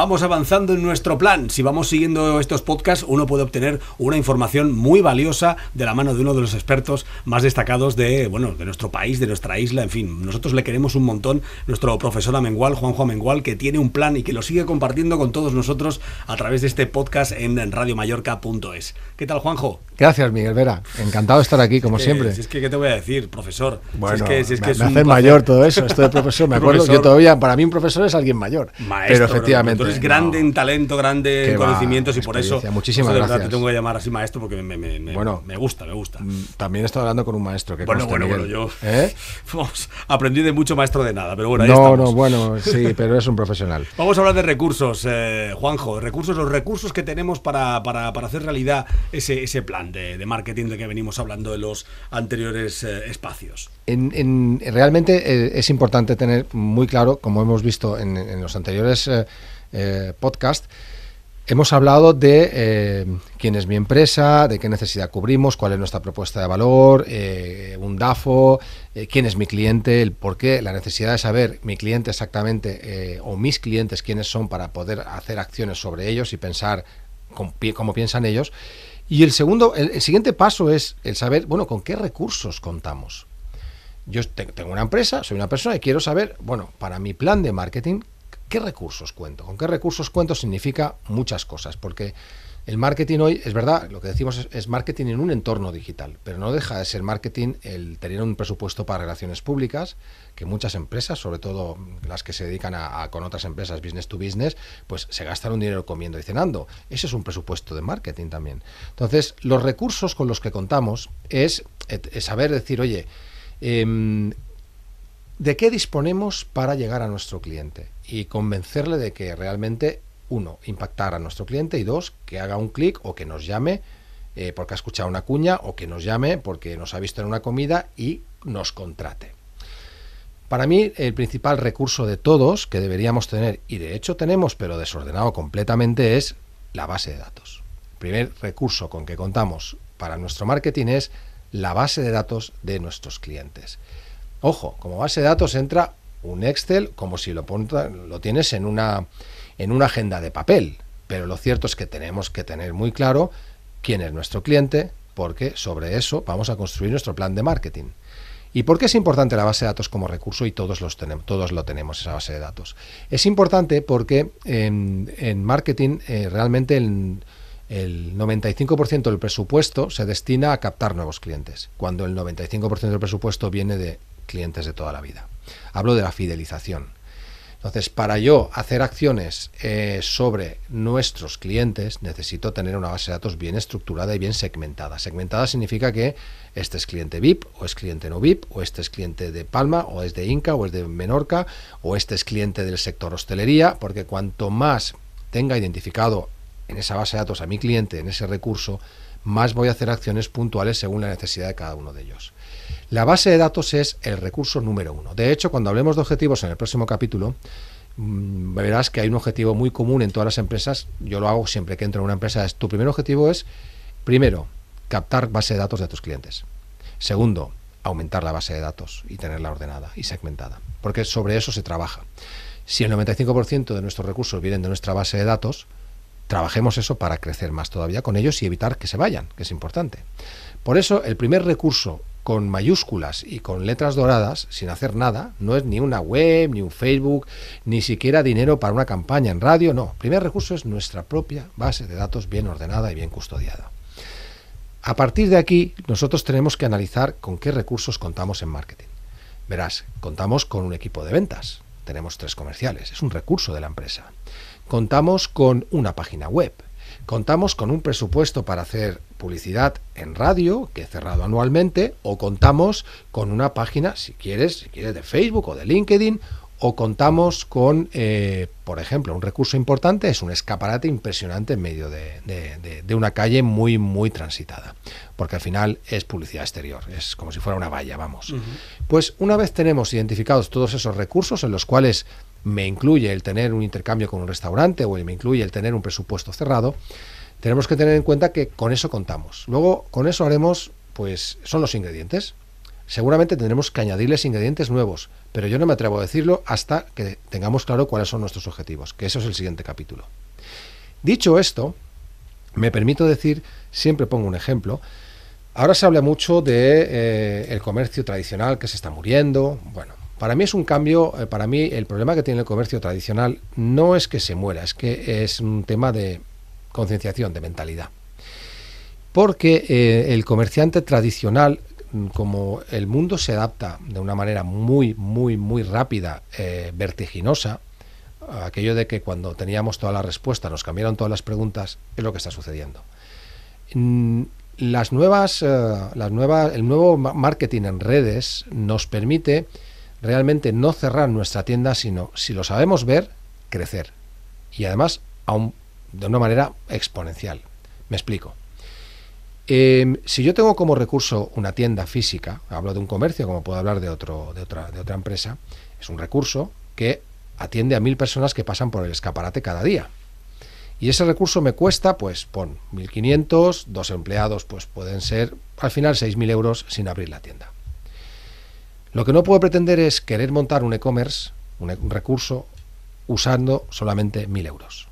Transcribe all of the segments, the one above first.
Vamos avanzando en nuestro plan. Si vamos siguiendo estos podcasts, uno puede obtener una información muy valiosa de la mano de uno de los expertos más destacados de, bueno, de nuestro país, de nuestra isla, en fin. Nosotros le queremos un montón, nuestro profesor Amengual, Juanjo Amengual, que tiene un plan y que lo sigue compartiendo con todos nosotros a través de este podcast en radiomayorca.es. ¿Qué tal, Juanjo? Gracias, Miguel Vera. Encantado de estar aquí, como siempre. Si es que, ¿qué te voy a decir, profesor? Bueno, es que, es que me, hace mayor todo eso, esto de profesor. Me acuerdo que todavía, para mí un profesor es alguien mayor. Maestro, pero efectivamente. Eres grande en talento, grande en conocimientos y por eso. Muchísimas gracias. Te tengo que llamar así maestro porque me, me, bueno, me gusta, me gusta. Mm, también estoy hablando con un maestro que Bueno, bueno, bueno, yo ¿Eh? aprendí de mucho maestro de nada, pero bueno, ahí no, estamos. No, bueno, sí, pero es un profesional. Vamos a hablar de recursos, eh, Juanjo, recursos, los recursos que tenemos para, para, para hacer realidad ese, ese plan de, de, marketing de que venimos hablando en los anteriores eh, espacios. En, en, realmente es importante tener muy claro, como hemos visto en, en los anteriores podcasts, Hemos hablado de eh, quién es mi empresa, de qué necesidad cubrimos, cuál es nuestra propuesta de valor, eh, un DAFO, eh, quién es mi cliente, el por qué, la necesidad de saber mi cliente exactamente o mis clientes quiénes son para poder hacer acciones sobre ellos y pensar cómo piensan ellos. Y el segundo, el, siguiente paso es el saber, bueno, con qué recursos contamos. Yo tengo una empresa, soy una persona y quiero saber, bueno, para mi plan de marketing, ¿Qué recursos cuento? ¿Con qué recursos cuento? Significa muchas cosas, porque el marketing hoy, es verdad, lo que decimos es, marketing en un entorno digital, pero no deja de ser marketing el tener un presupuesto para relaciones públicas, que muchas empresas, sobre todo las que se dedican a, con otras empresas business to business, pues se gastan un dinero comiendo y cenando. Ese es un presupuesto de marketing también. Entonces, los recursos con los que contamos es, saber decir, oye, em, ¿de qué disponemos para llegar a nuestro cliente? y convencerle de que realmente, uno, impactar a nuestro cliente y dos, que haga un clic o que nos llame eh, porque ha escuchado una cuña o que nos llame porque nos ha visto en una comida y nos contrate. Para mí, el principal recurso de todos que deberíamos tener, y de hecho tenemos, pero desordenado completamente, es la base de datos. El primer recurso con que contamos para nuestro marketing es la base de datos de nuestros clientes. Ojo, como base de datos entra un Excel como si lo, lo tienes en una, en una agenda de papel. Pero lo cierto es que tenemos que tener muy claro quién es nuestro cliente, porque sobre eso vamos a construir nuestro plan de marketing. ¿Y por qué es importante la base de datos como recurso y todos, los tenemos, todos lo tenemos, esa base de datos? Es importante porque en, marketing eh, realmente el, el 95% del presupuesto se destina a captar nuevos clientes, cuando el 95% del presupuesto viene de clientes de toda la vida. Hablo de la fidelización. Entonces, para yo hacer acciones eh, sobre nuestros clientes, necesito tener una base de datos bien estructurada y bien segmentada. Segmentada significa que este es cliente VIP, o es cliente no VIP, o este es cliente de Palma, o es de Inca, o es de Menorca, o este es cliente del sector hostelería, porque cuanto más tenga identificado en esa base de datos a mi cliente, en ese recurso, más voy a hacer acciones puntuales según la necesidad de cada uno de ellos. La base de datos es el recurso número uno. De hecho, cuando hablemos de objetivos en el próximo capítulo, mm, verás que hay un objetivo muy común en todas las empresas. Yo lo hago siempre que entro en una empresa. Es, tu primer objetivo es, primero, captar base de datos de tus clientes. Segundo, aumentar la base de datos y tenerla ordenada y segmentada. Porque sobre eso se trabaja. Si el 95% de nuestros recursos vienen de nuestra base de datos, trabajemos eso para crecer más todavía con ellos y evitar que se vayan, que es importante. Por eso, el primer recurso con mayúsculas y con letras doradas, sin hacer nada, no es ni una web, ni un Facebook, ni siquiera dinero para una campaña en radio, no. El primer recurso es nuestra propia base de datos bien ordenada y bien custodiada. A partir de aquí, nosotros tenemos que analizar con qué recursos contamos en marketing. Verás, contamos con un equipo de ventas, tenemos tres comerciales, es un recurso de la empresa. Contamos con una página web, contamos con un presupuesto para hacer publicidad en radio, que he cerrado anualmente, o contamos con una página, si quieres, si quieres de Facebook o de LinkedIn, o contamos con, eh, por ejemplo, un recurso importante es un escaparate impresionante en medio de, una calle muy, muy transitada, porque al final es publicidad exterior, es como si fuera una valla, vamos. Pues una vez tenemos identificados todos esos recursos en los cuales me incluye el tener un intercambio con un restaurante o me incluye el tener un presupuesto cerrado, tenemos que tener en cuenta que con eso contamos. Luego, con eso haremos, pues, son los ingredientes. Seguramente tendremos que añadirles ingredientes nuevos, pero yo no me atrevo a decirlo hasta que tengamos claro cuáles son nuestros objetivos, que eso es el siguiente capítulo. Dicho esto, me permito decir, siempre pongo un ejemplo, ahora se habla mucho de eh, el comercio tradicional que se está muriendo, bueno, para mí es un cambio, eh, para mí el problema que tiene el comercio tradicional no es que se muera, es que es un tema de concienciación, de mentalidad. Porque eh, el comerciante tradicional, mm, como el mundo se adapta de una manera muy, muy, muy rápida, eh, vertiginosa, aquello de que cuando teníamos toda la respuesta nos cambiaron todas las preguntas, es lo que está sucediendo. Mm, las nuevas, las nuevas, el nuevo marketing en redes nos permite realmente no cerrar nuestra tienda, sino, si lo sabemos ver, crecer. Y además, aún de una manera exponencial. Me explico. Em, si yo tengo como recurso una tienda física, hablo de un comercio, como puedo hablar de, otro, de, otra, de otra empresa, es un recurso que atiende a mil personas que pasan por el escaparate cada día. Y ese recurso me cuesta, pues, pon 1.500, dos empleados, pues pueden ser al final 6.000 euros sin abrir la tienda. Lo que no puedo pretender es querer montar un e-commerce, un, recurso, usando solamente mil euros.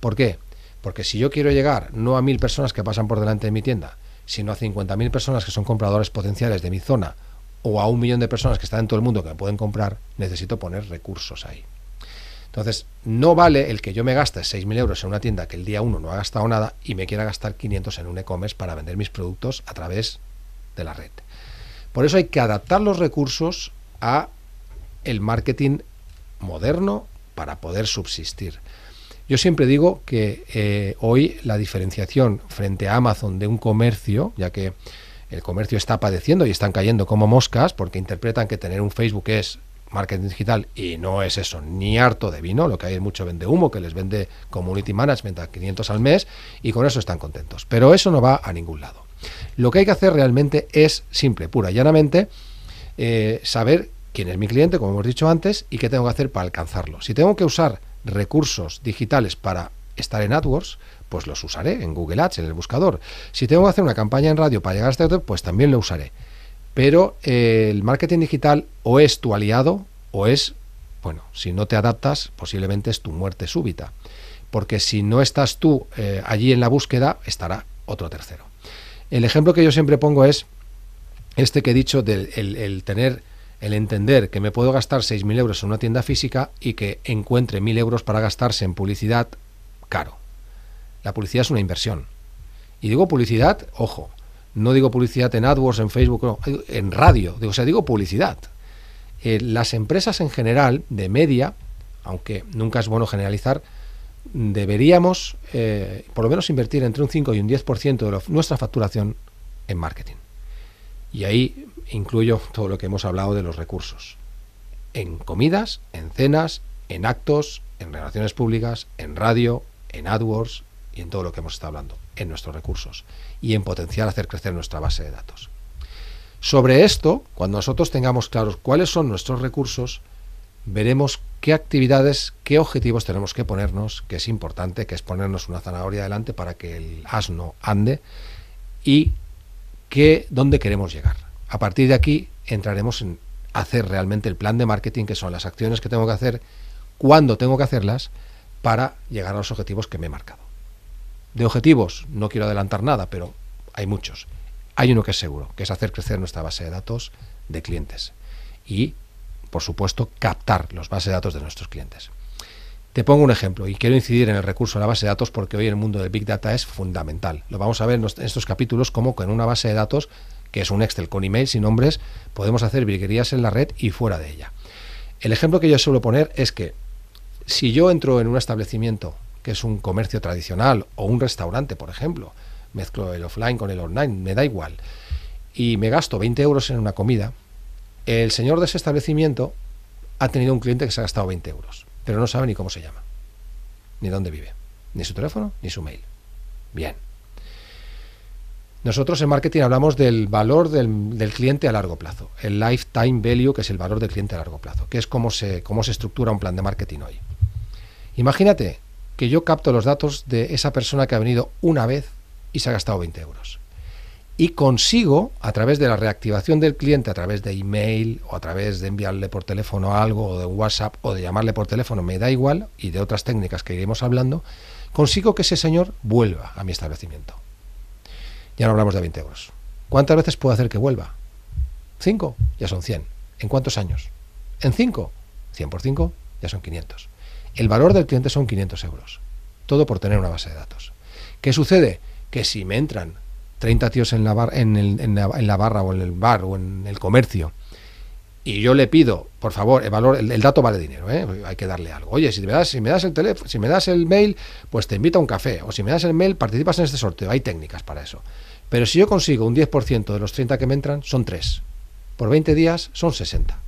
¿Por qué? Porque si yo quiero llegar no a mil personas que pasan por delante de mi tienda, sino a 50.000 personas que son compradores potenciales de mi zona, o a un millón de personas que están en todo el mundo que me pueden comprar, necesito poner recursos ahí. Entonces, no vale el que yo me gaste 6.000 euros en una tienda que el día 1 no ha gastado nada y me quiera gastar 500 en un e-commerce para vender mis productos a través de la red. Por eso hay que adaptar los recursos a el marketing moderno para poder subsistir. Yo siempre digo que eh, hoy la diferenciación frente a Amazon de un comercio, ya que el comercio está padeciendo y están cayendo como moscas porque interpretan que tener un Facebook es marketing digital y no es eso, ni harto de vino, lo que hay es mucho vende humo que les vende community management a 500 al mes y con eso están contentos. Pero eso no va a ningún lado. Lo que hay que hacer realmente es simple, pura y llanamente, eh, saber quién es mi cliente, como hemos dicho antes, y qué tengo que hacer para alcanzarlo. Si tengo que usar recursos digitales para estar en AdWords, pues los usaré en Google Ads, en el buscador. Si tengo que hacer una campaña en radio para llegar a este pues también lo usaré. Pero eh, el marketing digital o es tu aliado o es, bueno, si no te adaptas, posiblemente es tu muerte súbita. Porque si no estás tú eh, allí en la búsqueda, estará otro tercero. El ejemplo que yo siempre pongo es este que he dicho del el, tener, el entender que me puedo gastar 6.000 euros en una tienda física y que encuentre 1.000 euros para gastarse en publicidad caro. La publicidad es una inversión. Y digo publicidad, ojo, no digo publicidad en AdWords, en Facebook, en radio, digo, o sea, digo publicidad. Eh, las empresas en general, de media, aunque nunca es bueno generalizar, deberíamos eh, por lo menos invertir entre un 5 y un 10% de nuestra facturación en marketing. Y ahí incluyo todo lo que hemos hablado de los recursos. En comidas, en cenas, en actos, en relaciones públicas, en radio, en AdWords y en todo lo que hemos estado hablando, en nuestros recursos y en potenciar hacer crecer nuestra base de datos. Sobre esto, cuando nosotros tengamos claros cuáles son nuestros recursos, veremos qué actividades, qué objetivos tenemos que ponernos, que es importante, que es ponernos una zanahoria adelante para que el asno ande y qué, dónde queremos llegar. A partir de aquí entraremos en hacer realmente el plan de marketing, que son las acciones que tengo que hacer, cuándo tengo que hacerlas para llegar a los objetivos que me he marcado. De objetivos no quiero adelantar nada, pero hay muchos. Hay uno que es seguro, que es hacer crecer nuestra base de datos de clientes. Y por supuesto, captar los bases de datos de nuestros clientes. Te pongo un ejemplo y quiero incidir en el recurso de la base de datos porque hoy el mundo del Big Data es fundamental. Lo vamos a ver en estos capítulos como con una base de datos que es un Excel con emails y nombres, podemos hacer virguerías en la red y fuera de ella. El ejemplo que yo suelo poner es que si yo entro en un establecimiento que es un comercio tradicional o un restaurante, por ejemplo, mezclo el offline con el online, me da igual, y me gasto 20 euros en una comida, el señor de ese establecimiento ha tenido un cliente que se ha gastado 20 euros, pero no sabe ni cómo se llama, ni dónde vive, ni su teléfono, ni su mail. Bien. Nosotros en marketing hablamos del valor del, cliente a largo plazo, el lifetime value, que es el valor del cliente a largo plazo, que es cómo se, cómo se estructura un plan de marketing hoy. Imagínate que yo capto los datos de esa persona que ha venido una vez y se ha gastado 20 euros. Y consigo, a través de la reactivación del cliente, a través de email o a través de enviarle por teléfono algo o de WhatsApp o de llamarle por teléfono, me da igual, y de otras técnicas que iremos hablando, consigo que ese señor vuelva a mi establecimiento. Ya no hablamos de 20 euros. ¿Cuántas veces puedo hacer que vuelva? ¿Cinco? Ya son 100. ¿En cuántos años? ¿En cinco? 100 por 5 ya son 500. El valor del cliente son 500 euros. Todo por tener una base de datos. ¿Qué sucede? Que si me entran 30 tíos en la, en, la, barra o en el bar o en el comercio y yo le pido, por favor, el valor, el, dato vale dinero, ¿eh? hay que darle algo. Oye, si me das, si me das el teléfono, si me das el mail, pues te invito a un café. O si me das el mail, participas en este sorteo. Hay técnicas para eso. Pero si yo consigo un 10% de los 30 que me entran, son 3. Por 20 días son 60.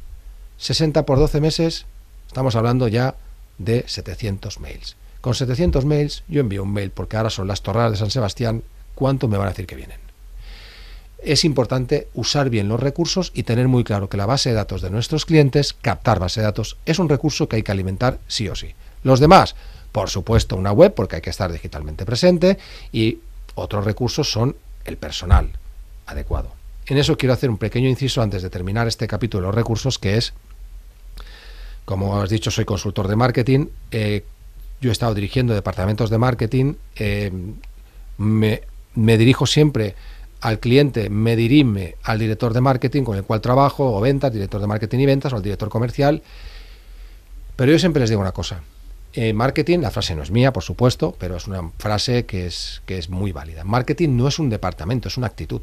60 por 12 meses, estamos hablando ya de 700 mails. Con 700 mails yo envío un mail porque ahora son las torradas de San Sebastián cuánto me van a decir que vienen. Es importante usar bien los recursos y tener muy claro que la base de datos de nuestros clientes, captar base de datos, es un recurso que hay que alimentar sí o sí. Los demás, por supuesto, una web porque hay que estar digitalmente presente y otros recursos son el personal adecuado. En eso quiero hacer un pequeño inciso antes de terminar este capítulo de los recursos, que es, como has dicho, soy consultor de marketing, eh, yo he estado dirigiendo departamentos de marketing, eh, me me dirijo siempre al cliente, me dirime al director de marketing con el cual trabajo, o ventas, director de marketing y ventas, o al director comercial. Pero yo siempre les digo una cosa. En marketing, la frase no es mía, por supuesto, pero es una frase que es, que es muy válida. Marketing no es un departamento, es una actitud.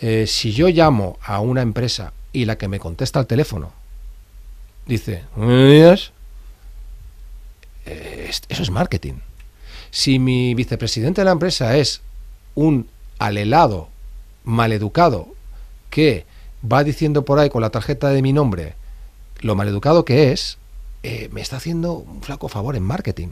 Eh, si yo llamo a una empresa y la que me contesta al teléfono dice, días, eh, eso es marketing. Si mi vicepresidente de la empresa es un alelado, maleducado, que va diciendo por ahí con la tarjeta de mi nombre lo maleducado que es, eh, me está haciendo un flaco favor en marketing.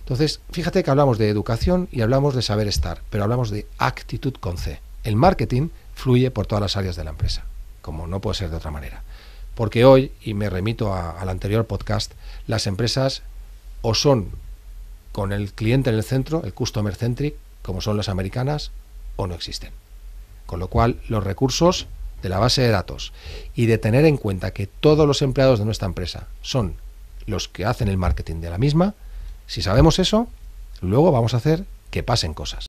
Entonces, fíjate que hablamos de educación y hablamos de saber estar, pero hablamos de actitud con C. El marketing fluye por todas las áreas de la empresa, como no puede ser de otra manera. Porque hoy, y me remito al anterior podcast, las empresas o son con el cliente en el centro, el customer centric, como son las americanas, o no existen. Con lo cual, los recursos de la base de datos y de tener en cuenta que todos los empleados de nuestra empresa son los que hacen el marketing de la misma, si sabemos eso, luego vamos a hacer que pasen cosas.